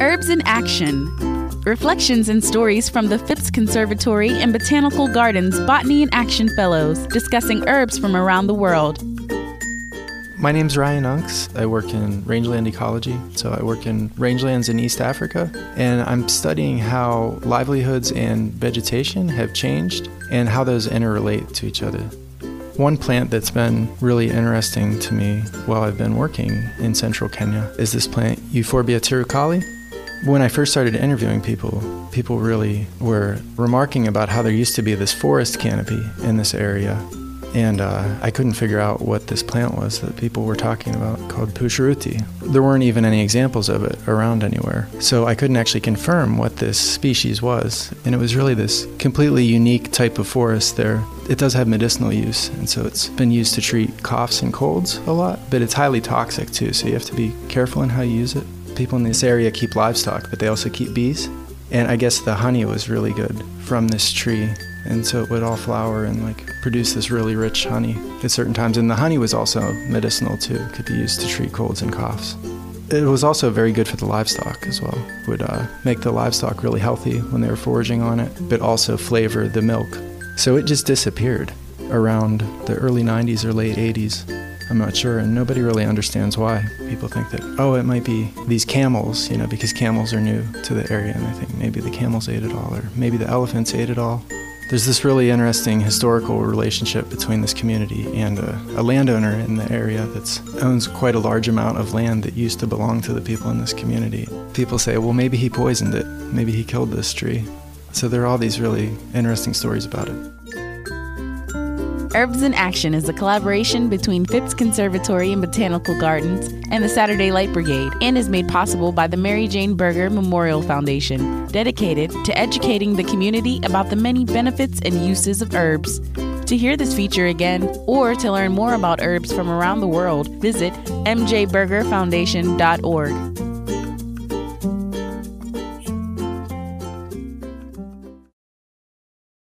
Herbs in Action Reflections and stories from the Phipps Conservatory and Botanical Gardens Botany in Action Fellows discussing herbs from around the world. My name's Ryan Unks. I work in rangeland ecology. So I work in rangelands in East Africa, and I'm studying how livelihoods and vegetation have changed and how those interrelate to each other. One plant that's been really interesting to me while I've been working in central Kenya is this plant, Euphorbia tirucalli. When I first started interviewing people, people really were remarking about how there used to be this forest canopy in this area and uh, I couldn't figure out what this plant was that people were talking about called Pushirooti. There weren't even any examples of it around anywhere, so I couldn't actually confirm what this species was. And it was really this completely unique type of forest there. It does have medicinal use, and so it's been used to treat coughs and colds a lot, but it's highly toxic too, so you have to be careful in how you use it. People in this area keep livestock, but they also keep bees. And I guess the honey was really good from this tree. And so it would all flower and like produce this really rich honey. At certain times and the honey was also medicinal too. Could be used to treat colds and coughs. It was also very good for the livestock as well. It would uh, make the livestock really healthy when they were foraging on it but also flavor the milk. So it just disappeared around the early 90s or late 80s I'm not sure, and nobody really understands why. People think that, oh, it might be these camels, you know, because camels are new to the area, and they think maybe the camels ate it all, or maybe the elephants ate it all. There's this really interesting historical relationship between this community and a, a landowner in the area that owns quite a large amount of land that used to belong to the people in this community. People say, well, maybe he poisoned it, maybe he killed this tree. So there are all these really interesting stories about it. Herbs in Action is a collaboration between Phipps Conservatory and Botanical Gardens and the Saturday Light Brigade and is made possible by the Mary Jane Berger Memorial Foundation, dedicated to educating the community about the many benefits and uses of herbs. To hear this feature again or to learn more about herbs from around the world, visit mjbergerfoundation.org.